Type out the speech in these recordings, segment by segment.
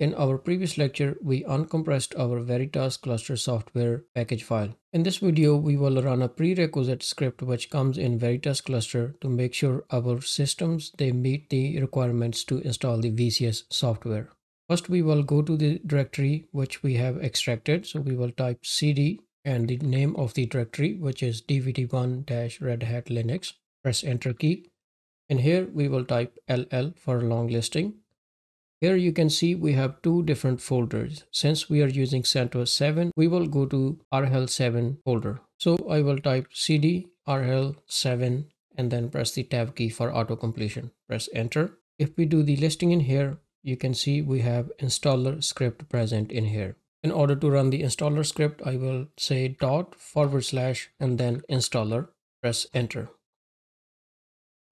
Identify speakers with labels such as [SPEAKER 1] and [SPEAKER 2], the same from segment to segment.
[SPEAKER 1] In our previous lecture, we uncompressed our Veritas cluster software package file. In this video, we will run a prerequisite script which comes in Veritas cluster to make sure our systems they meet the requirements to install the VCS software. First, we will go to the directory which we have extracted. So we will type cd and the name of the directory which is dvd1-red hat linux. Press enter key. And here we will type ll for long listing here you can see we have two different folders. Since we are using CentOS 7, we will go to RHEL7 folder. So I will type cd RHEL7 and then press the tab key for auto completion. Press enter. If we do the listing in here, you can see we have installer script present in here. In order to run the installer script, I will say dot forward slash and then installer. Press enter.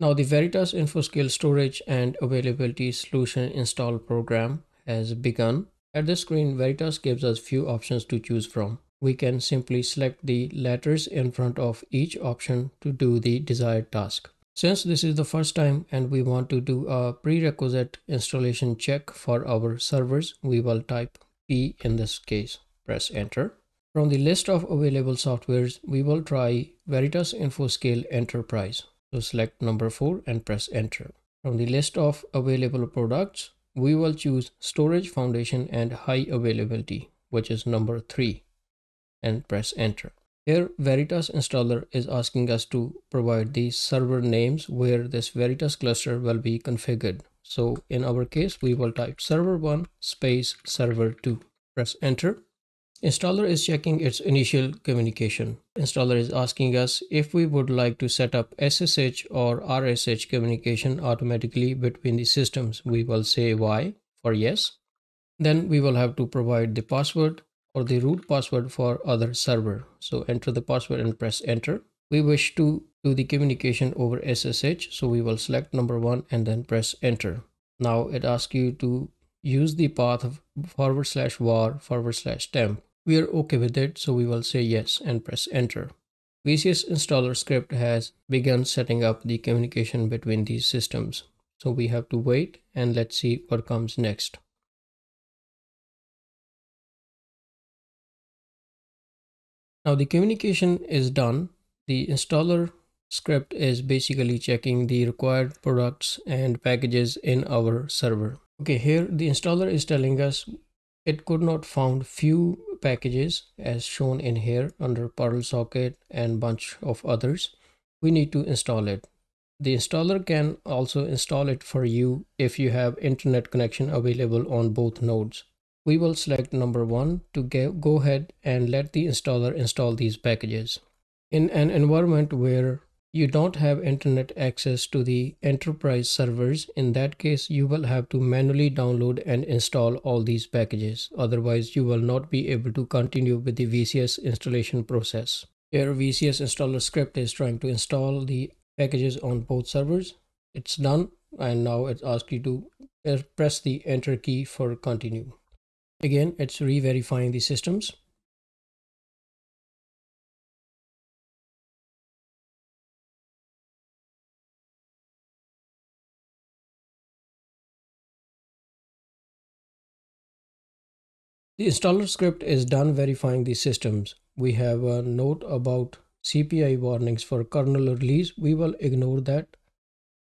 [SPEAKER 1] Now the Veritas InfoScale storage and availability solution install program has begun. At this screen, Veritas gives us few options to choose from. We can simply select the letters in front of each option to do the desired task. Since this is the first time and we want to do a prerequisite installation check for our servers, we will type P in this case. Press enter. From the list of available softwares, we will try Veritas InfoScale Enterprise. So select number 4 and press enter. From the list of available products, we will choose storage foundation and high availability, which is number 3 and press enter. Here Veritas installer is asking us to provide the server names where this Veritas cluster will be configured. So in our case, we will type server 1 space server 2. Press enter Installer is checking its initial communication. Installer is asking us if we would like to set up SSH or RSH communication automatically between the systems. We will say Y for yes. Then we will have to provide the password or the root password for other server. So enter the password and press enter. We wish to do the communication over SSH. So we will select number one and then press enter. Now it asks you to use the path of forward slash var forward slash temp we are okay with it, so we will say yes and press enter. VCS installer script has begun setting up the communication between these systems. So we have to wait and let's see what comes next. Now the communication is done. The installer script is basically checking the required products and packages in our server. Okay, here the installer is telling us it could not found few packages as shown in here under Perl socket and bunch of others. We need to install it. The installer can also install it for you if you have internet connection available on both nodes. We will select number one to go ahead and let the installer install these packages. In an environment where you don't have internet access to the enterprise servers, in that case you will have to manually download and install all these packages. Otherwise you will not be able to continue with the VCS installation process. Here VCS installer script is trying to install the packages on both servers. It's done and now it asks you to uh, press the enter key for continue. Again, it's re-verifying the systems. The installer script is done verifying the systems. We have a note about CPI warnings for kernel release. We will ignore that.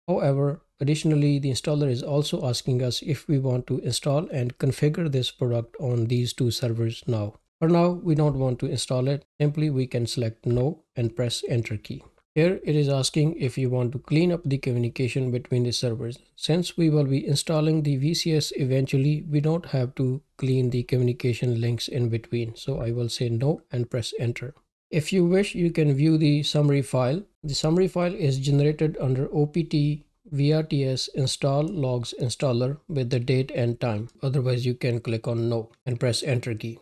[SPEAKER 1] However, additionally, the installer is also asking us if we want to install and configure this product on these two servers now. For now, we don't want to install it. Simply, we can select no and press enter key. Here it is asking if you want to clean up the communication between the servers. Since we will be installing the VCS eventually, we don't have to clean the communication links in between. So I will say no and press enter. If you wish, you can view the summary file. The summary file is generated under OPT VRTS install logs installer with the date and time. Otherwise, you can click on no and press enter key.